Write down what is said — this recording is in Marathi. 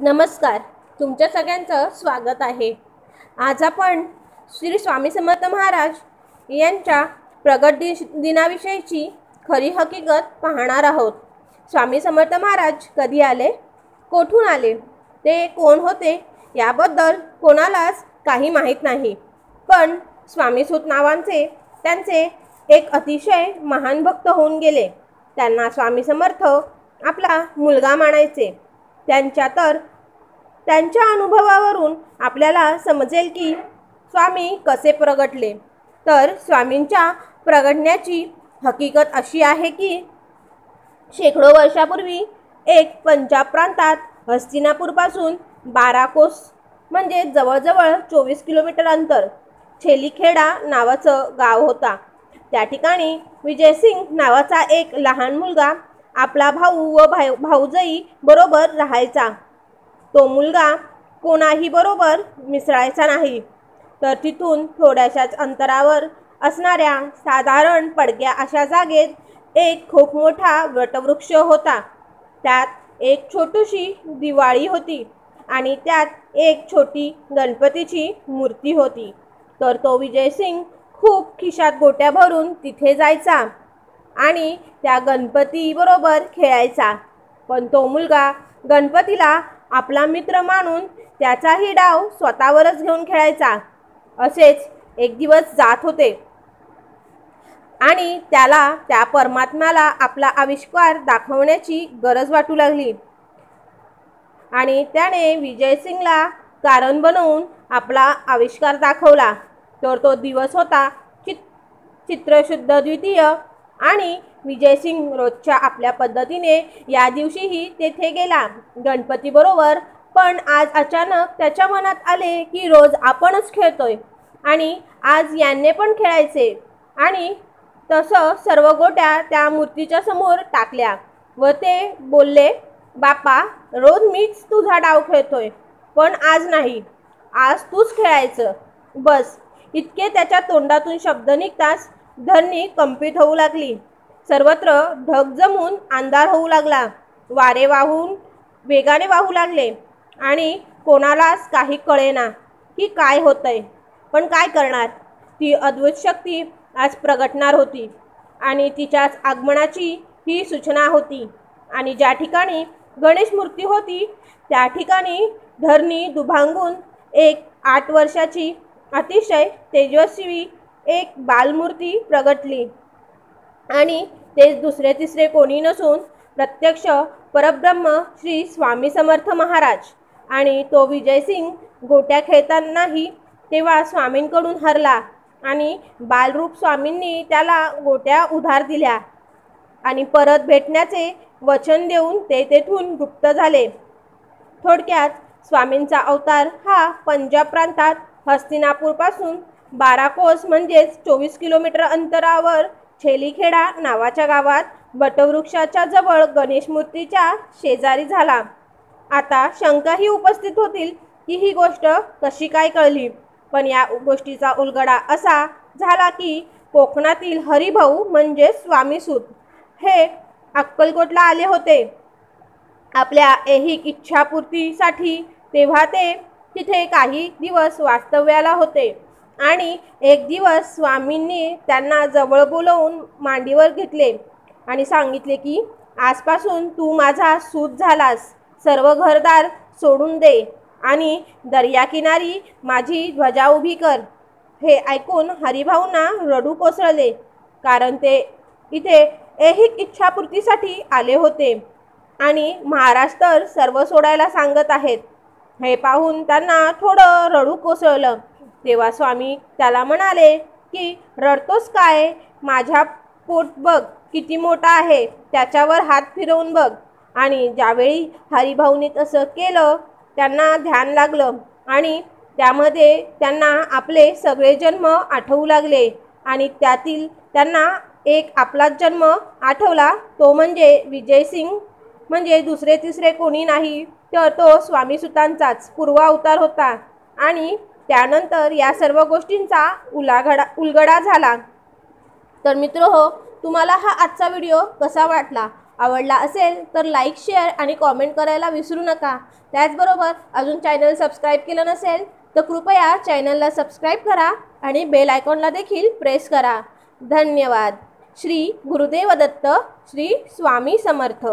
नमस्कार तुमच्या सगळ्यांचं स्वागत आहे. आज आपण श्री स्वामी समर्थ महाराज यांच्या प्रगट दि दिनाविषयीची खरी हकीकत पाहणार आहोत. स्वामी समर्थ महाराज कधी आले? कोठून आले? ते कोण होते? याबद्दल कोणालाच काही माहीत नाही. पण स्वामीसूत नावांचे त्यांचे एक अतिशय महान भक्त होऊन गेले. त्यांना स्वामी समर्थ आपला मुलगा मानायचे. त्यांच्या तर त्यांच्या अनुभवावरून आपल्याला समजेल की स्वामी कसे प्रगटले. तर स्वामींच्या प्रगटण्याची हकीकत अशी आहे की शेकडो वर्षापूर्वी एक पंजाब प्रांतात हस्तिनापूरपासून बारा कोस म्हणजे जवळजवळ चोवीस किलोमीटर अंतर छेलीखेडा नावाचं गाव होता. त्या ठिकाणी विजयसिंग नावाचा एक लहान मुलगा आपला भाऊ व भाऊ भाऊजई बरोबर राहायचा. तो मुलगा कोणाही बरोबर मिसळायचा नाही. तर तिथून थोड्याशाच अंतरावर असणाऱ्या साधारण पडक्या अशा जागेत एक खूप मोठा वटवृक्ष होता. त्यात एक छोटीशी दिवाळी होती आणि त्यात एक छोटी गणपतीची मूर्ती होती. तर तो विजयसिंग खूप खिशात गोट्या भरून तिथे जायचा. आणि त्या गणपतीबरोबर खेळायचा. पण तो मुलगा गणपतीला आपला मित्र मानून त्याचाही डाव स्वतःवरच घेऊन खेळायचा. असेच एक दिवस जात होते. आणि त्याला त्या परमात्म्याला आपला आविष्कार दाखवण्याची गरज वाटू लागली. आणि त्याने विजयसिंगला कारण बनवून आपला आविष्कार दाखवला. तर तो दिवस होता चित चित्रशुद्ध द्वितीय आणि विजयसिंग रोजच्या आपल्या पद्धतीने या दिवशीही तेथे गेला गणपतीबरोबर पण आज अचानक त्याच्या मनात आले की रोज आपणच खेळतोय आणि आज यांनी पण खेळायचे. आणि तसं सर्व गोट्या त्या मूर्तीच्या समोर टाकल्या व ते बोलले बापा रोज मीच तुझा डाव खेळतोय पण आज नाही. आज तूच खेळायचं. बस. इतके त्याच्या तोंडातून शब्द निघताच धरणी कंपित होऊ लागली. सर्वत्र ढग जमून अंधार होऊ लागला. वारे वाहून वेगाने वाहू लागले. आणि कोणालाच काही कळेना की काय होतंय. पण काय करणार? ती अद्भुत शक्ती आज प्रगटणार होती. आणि तिच्याच आगमनाची ही सूचना होती. आणि ज्या ठिकाणी गणेश मूर्ती होती त्या ठिकाणी धरणी दुभांगून एक आठ वर्षाची अतिशय तेजस्वी एक बालमूर्ती प्रगटली. आणि ते दुसरे तिसरे कोणी नसून प्रत्यक्ष परब्रह्म श्री स्वामी समर्थ महाराज. आणि तो विजयसिंग गोट्या खेळतानाही तेव्हा स्वामींकडून हरला आणि बालरूप स्वामींनी त्याला गोट्या उधार दिल्या. आणि परत भेटण्याचे वचन देऊन ते तेथून गुप्त झाले. थोडक्यात स्वामींचा अवतार हा पंजाब प्रांतात हस्तिनापूरपासून बारा कोस म्हणजेच चोवीस किलोमीटर अंतरावर छेलीखेडा नावाच्या गावात वटवृक्षाच्या जवळ गणेश मूर्तीच्या शेजारी झाला. आता शंकाही उपस्थित होतील की ही गोष्ट कशी काय कळली? पण या गोष्टीचा उलगडा असा झाला की कोकणातील हरिभाऊ म्हणजे स्वामीसूत हे अक्कलकोटला आले होते. आपल्या ऐहिक इच्छापूर्तीसाठी तेव्हा ते तिथे काही दिवस वास्तव्याला होते. आणि एक दिवस स्वामींनी त्यांना जवळ बोलवून मांडीवर घेतले आणि सांगितले की आजपासून तू माझा सूत झालास. सर्व घरदार सोडून दे आणि दर्याकिनारी माझी ध्वजा उभी कर. हे ऐकून हरिभाऊंना रडू कोसळले कारण ते इथे ऐहिक इच्छापूर्तीसाठी आले होते आणि महाराज तर सर्व सोडायला सांगत आहेत. हे पाहून त्यांना थोडं रडू कोसळलं. तेव्हा स्वामी त्याला म्हणाले की रडतोस काय? माझ्या पोट बघ किती मोठा आहे त्याच्यावर हात फिरवून बघ. आणि ज्यावेळी हरिभाऊनी तसं केलं त्यांना ध्यान लागलं आणि त्यामध्ये त्यांना आपले सगळे जन्म आठवू लागले आणि त्यातील त्यांना एक आपलाच जन्म आठवला तो म्हणजे विजयसिंग. म्हणजे दुसरे तिसरे कोणी नाही तर तो स्वामीसुतांचाच पूर्वावतार होता आणि त्यानंतर या सर्व गोष्टींचा उलाघडा उलगडा झाला. तर मित्र हो तुम्हाला हा आजचा व्हिडिओ कसा वाटला? आवडला असेल तर लाईक शेअर आणि कॉमेंट करायला विसरू नका. त्याचबरोबर अजून चॅनल सबस्क्राईब केलं नसेल तर कृपया चॅनलला सबस्क्राईब करा आणि बेल आयकॉनला देखील प्रेस करा. धन्यवाद. श्री गुरुदेव दत्त श्री स्वामी समर्थ.